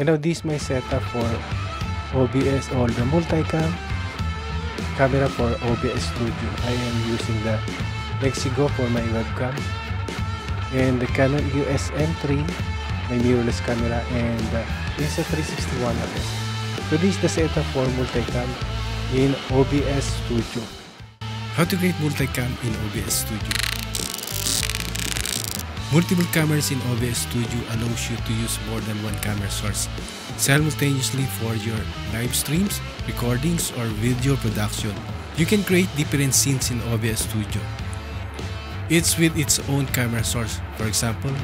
And now this is my setup for OBS the multicam camera for OBS Studio. I am using the Nexigo for my webcam and the Canon EOS M3 my mirrorless camera and uh, this is a 361 RS. So this is the setup for multicam in OBS Studio. How to create multicam in OBS Studio. Multiple cameras in OBS Studio allows you to use more than one camera source simultaneously for your live streams, recordings, or video production. You can create different scenes in OBS Studio. It's with its own camera source. For example,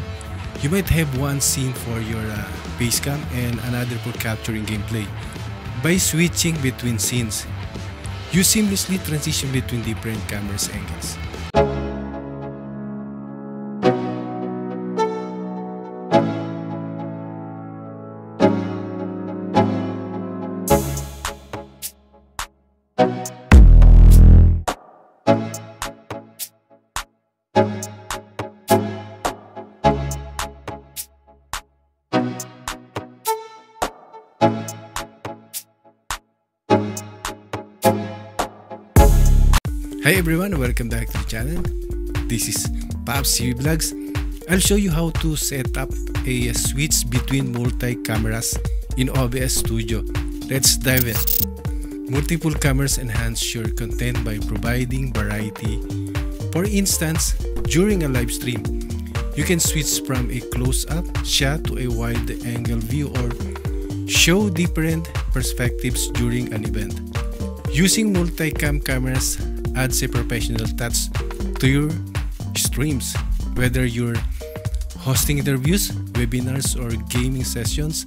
you might have one scene for your uh, base cam and another for capturing gameplay. By switching between scenes, you seamlessly transition between different camera's angles. Everyone, welcome back to the channel. This is Pabz TV Vlogs. I'll show you how to set up a switch between multi-cameras in OBS Studio. Let's dive in. Multiple cameras enhance your content by providing variety. For instance, during a live stream, you can switch from a close-up shot to a wide-angle view or show different perspectives during an event. Using multi-cam cameras adds a professional to your streams, whether you're hosting interviews, webinars, or gaming sessions.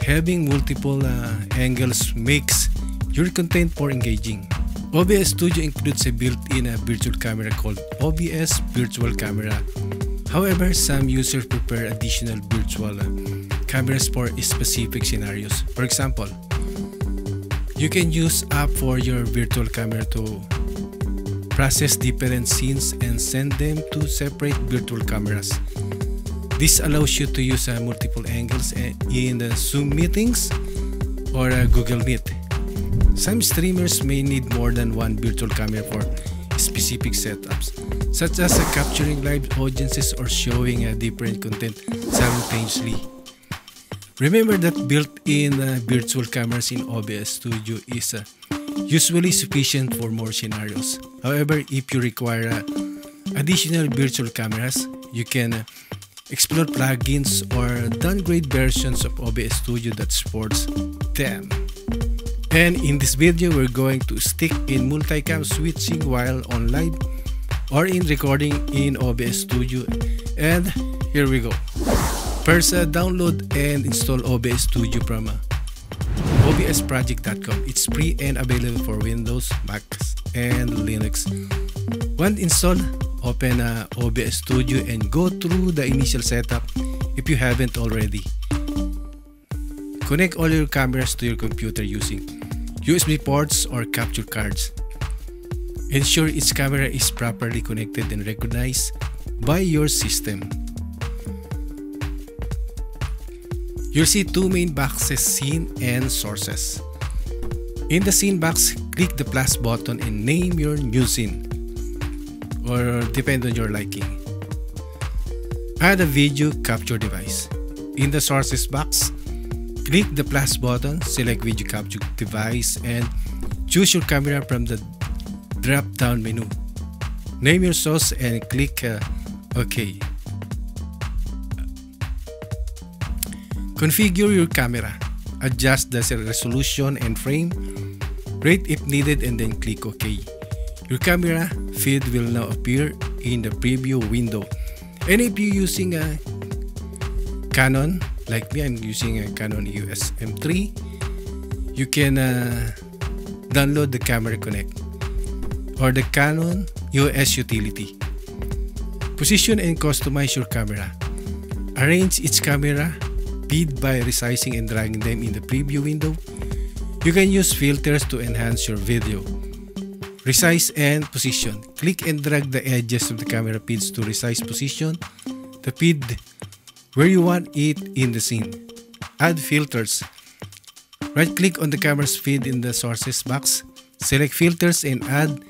Having multiple uh, angles makes your content more engaging. OBS Studio includes a built-in uh, virtual camera called OBS Virtual Camera. However, some users prefer additional virtual uh, cameras for specific scenarios. For example, you can use app for your virtual camera to process different scenes and send them to separate virtual cameras. This allows you to use uh, multiple angles uh, in the Zoom meetings or uh, Google Meet. Some streamers may need more than one virtual camera for specific setups, such as uh, capturing live audiences or showing uh, different content simultaneously. Remember that built-in uh, virtual cameras in OBS Studio is uh, usually sufficient for more scenarios. However, if you require uh, additional virtual cameras, you can uh, explore plugins or downgrade versions of OBS Studio that supports them. And in this video, we're going to stick in multicam switching while on live or in recording in OBS Studio. And here we go. First, uh, download and install OBS Studio from obsproject.com. It's free and available for Windows, Mac, and Linux. Once installed, open uh, OBS Studio and go through the initial setup if you haven't already. Connect all your cameras to your computer using USB ports or capture cards. Ensure each camera is properly connected and recognized by your system. You'll see two main boxes, scene and sources. In the scene box, click the plus button and name your new scene or depend on your liking. Add a video capture device. In the sources box, click the plus button, select video capture device and choose your camera from the drop down menu. Name your source and click uh, OK. Configure your camera. Adjust the resolution and frame rate if needed and then click OK. Your camera feed will now appear in the preview window. And if you're using a Canon, like me, I'm using a Canon EOS M3, you can uh, download the Camera Connect or the Canon EOS utility. Position and customize your camera. Arrange each camera feed by resizing and dragging them in the preview window. You can use filters to enhance your video. Resize and position. Click and drag the edges of the camera feeds to resize position the feed where you want it in the scene. Add filters. Right click on the camera's feed in the sources box. Select filters and add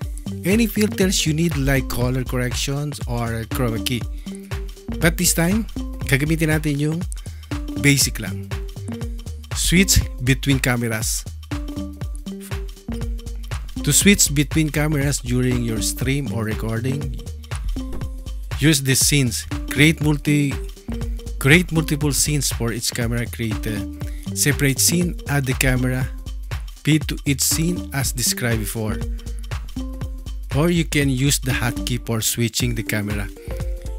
any filters you need like color corrections or chroma key. But this time, gagamitin natin yung basic lang. Switch between cameras. To switch between cameras during your stream or recording, use the scenes. Create multi create multiple scenes for each camera. Create separate scene, add the camera feed to each scene as described before. Or you can use the hotkey for switching the camera.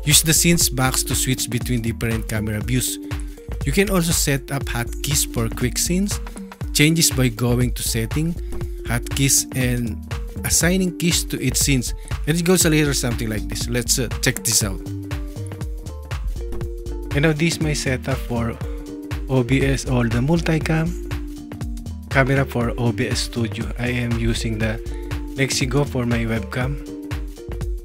Use the scenes box to switch between different camera views. You can also set up hotkeys for quick scenes, changes by going to setting, hotkeys and assigning keys to each scenes. And it goes a little something like this. Let's uh, check this out. And now this is my setup for OBS or the multicam camera for OBS Studio. I am using the Nexigo for my webcam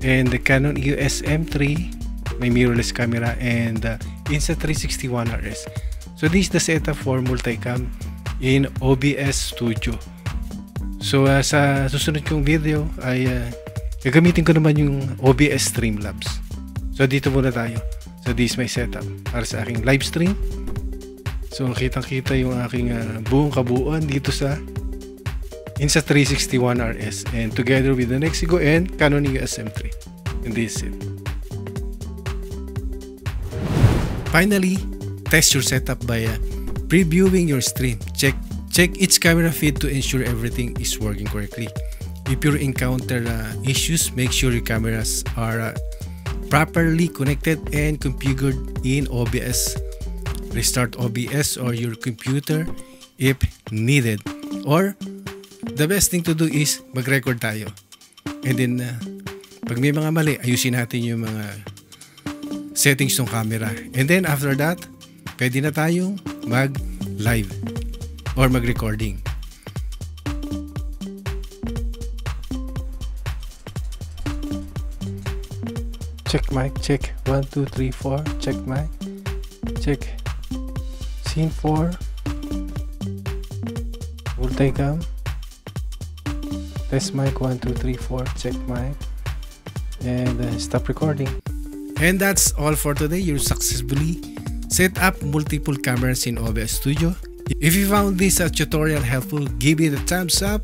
and the Canon EOS M3 my mirrorless camera and the Insta360 RS. So this is the setup for multicam in OBS Studio. So uh, sa susunod kong video ay uh, gagamitin ko naman yung OBS Streamlabs. So dito muna tayo. So this is my setup para sa aking live stream. So kitang kita yung aking uh, buong kabuuan dito sa Insta360 RS and together with the Nexigo and Canon EOS M3. And this is it. Finally, test your setup by uh, previewing your stream. Check check each camera feed to ensure everything is working correctly. If you encounter uh, issues, make sure your cameras are uh, properly connected and configured in OBS. Restart OBS or your computer if needed. Or the best thing to do is mag-record tayo. And then, uh, pag may mga mali, ayusin natin yung mga settings ng camera. And then after that, pwede na tayong mag-live or mag-recording. Check mic, check. 1, 2, 3, 4. Check mic. Check. Scene 4. Multicam. Test mic 1, 2, 3, 4. Check mic. And uh, stop recording. And that's all for today. You successfully set up multiple cameras in OBS Studio. If you found this uh, tutorial helpful, give it a thumbs up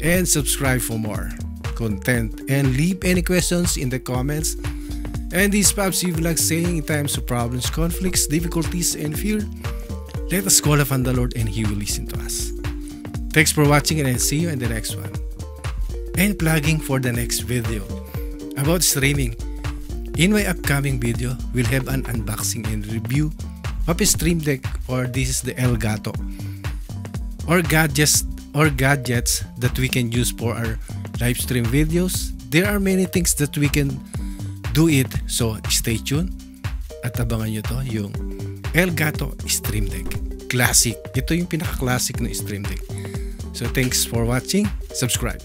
and subscribe for more content and leave any questions in the comments. And this Papsi vlog saying in times of problems, conflicts, difficulties, and fear, let us call upon the Lord and He will listen to us. Thanks for watching and I'll see you in the next one. And plugging for the next video about streaming. In my upcoming video, we'll have an unboxing and review of a Stream Deck or this is the Elgato or gadgets or gadgets that we can use for our live stream videos. There are many things that we can do it. So stay tuned at abangan nyo to yung Elgato Stream Deck. Classic. Ito yung pinaka-classic na Stream Deck. So thanks for watching. Subscribe.